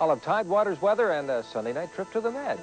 I'll have Tidewaters weather and a Sunday night trip to the Med.